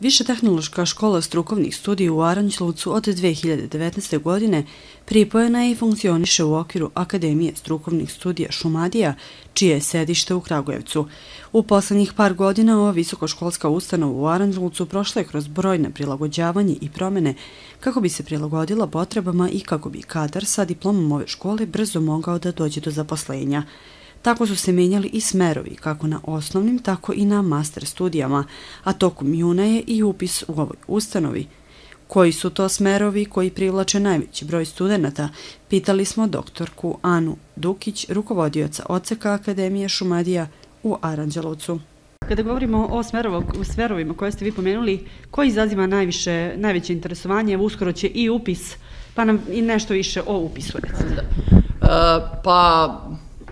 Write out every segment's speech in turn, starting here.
Više tehnološka škola strukovnih studija u Aranđelovcu od 2019. godine pripojena je i funkcioniše u okviru Akademije strukovnih studija Šumadija, čije je sedište u Kragujevcu. U poslednjih par godina ova visokoškolska ustanova u Aranđelovcu prošla je kroz brojne prilagođavanje i promene kako bi se prilagodila potrebama i kako bi kadar sa diplomom ove škole brzo mogao da dođe do zaposlenja. Tako su se menjali i smerovi, kako na osnovnim, tako i na master studijama, a tokom juna je i upis u ovoj ustanovi. Koji su to smerovi koji privlače najveći broj studenta, pitali smo doktorku Anu Dukić, rukovodioca Oceka Akademije Šumadija u Aranđelovcu. Kada govorimo o smerovima koje ste vi pomenuli, koji izaziva najviše, najveće interesovanje, uskoro će i upis, pa nam i nešto više o upisu. Da. E, pa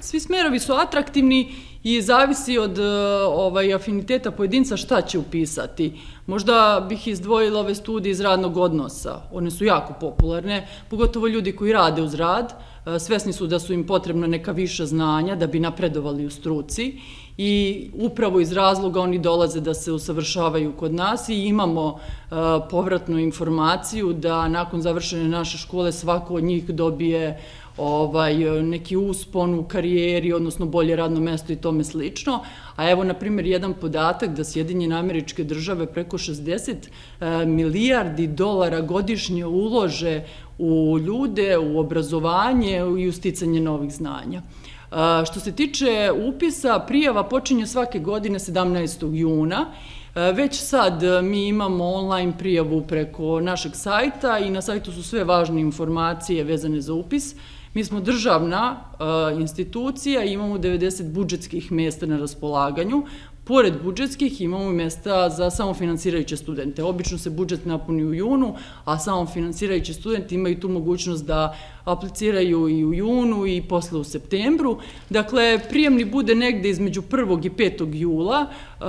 Svi smerovi su atraktivni i zavisi od e, ovaj, afiniteta pojedinca šta će upisati. Možda bih izdvojila ove studije iz radnog odnosa. One su jako popularne, pogotovo ljudi koji rade uz rad. E, svesni su da su im potrebna neka viša znanja da bi napredovali u struci i upravo iz razloga oni dolaze da se usavršavaju kod nas i imamo uh, povratnu informaciju da nakon završene naše škole svako od njih dobije ovaj, neki uspon u karijeri, odnosno bolje radno mesto i tome slično. A evo, na primjer, jedan podatak da Sjedinjene američke države preko 60 e, milijardi dolara godišnje ulože u ljude, u obrazovanje i u sticanje novih znanja. E, što se tiče upisa, prijava počinje svake godine 17. juna. E, već sad mi imamo online prijavu preko našeg sajta i na sajtu su sve važne informacije vezane za upis. Mi smo državna uh, institucija imamo 90 budžetskih mesta na raspolaganju. Pored budžetskih imamo mesta za samofinansirajuće studente. Obično se budžet napuni u junu, a samofinansirajući studenti imaju tu mogućnost da apliciraju i u junu i posle u septembru. Dakle, prijemni bude negde između 1. i 5. jula. E,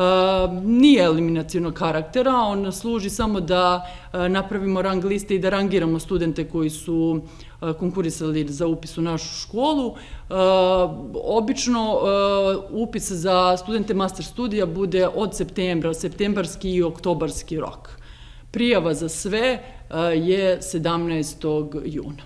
nije eliminacijonog karaktera, on služi samo da e, napravimo rang liste i da rangiramo studente koji su e, konkurisali za upis u našu školu. Obično upis za studente master studija bude od septembra, septembarski i oktobarski rok. Prijava za sve je 17. juna.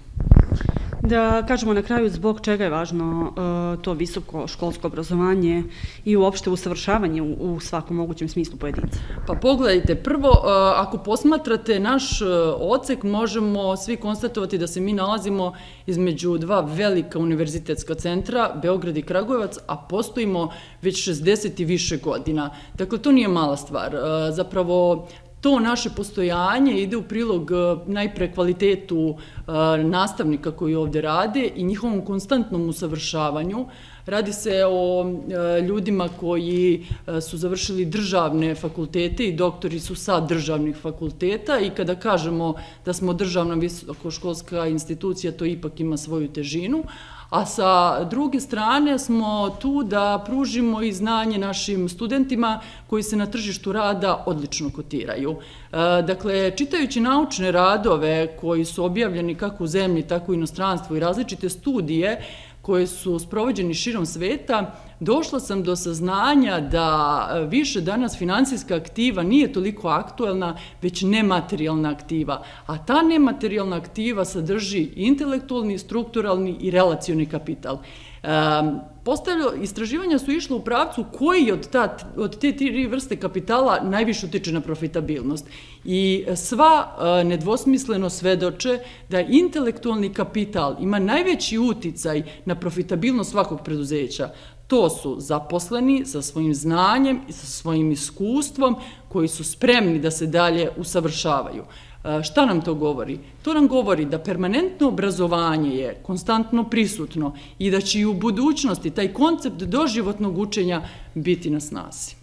Da kažemo na kraju zbog čega je važno uh, to visoko školsko obrazovanje i uopšte usavršavanje u, u svakom mogućem smislu pojedinca. Pa pogledajte, prvo, uh, ako posmatrate naš uh, ocek, možemo svi konstatovati da se mi nalazimo između dva velika univerzitetska centra, Beograd i Kragujevac, a postojimo već 60 i više godina. Dakle, to nije mala stvar. Zapravo, to naše postojanje ide u prilog e, najpre kvalitetu e, nastavnika koji ovde rade i njihovom konstantnom usavršavanju. Radi se o e, ljudima koji su završili državne fakultete i doktori su sa državnih fakulteta i kada kažemo da smo državna visokoškolska institucija, to ipak ima svoju težinu, a sa druge strane smo tu da pružimo i znanje našim studentima koji se na tržištu rada odlično kotiraju. E, dakle, čitajući naučne radove koji su objavljeni kako u zemlji, tako u inostranstvu i različite studije, koje su sprovođeni širom sveta, došla sam do saznanja da e, više danas financijska aktiva nije toliko aktuelna, već nematerijalna aktiva. A ta nematerijalna aktiva sadrži intelektualni, strukturalni i relacioni kapital. Um, postavljo, istraživanja su išle u pravcu koji od, ta, od te tri vrste kapitala najviše utiče na profitabilnost. I sva uh, nedvosmisleno svedoče da intelektualni kapital ima najveći uticaj na profitabilnost svakog preduzeća. To su zaposleni sa svojim znanjem i sa svojim iskustvom koji su spremni da se dalje usavršavaju. E, šta nam to govori? To nam govori da permanentno obrazovanje je konstantno prisutno i da će i u budućnosti taj koncept doživotnog učenja biti na snazi.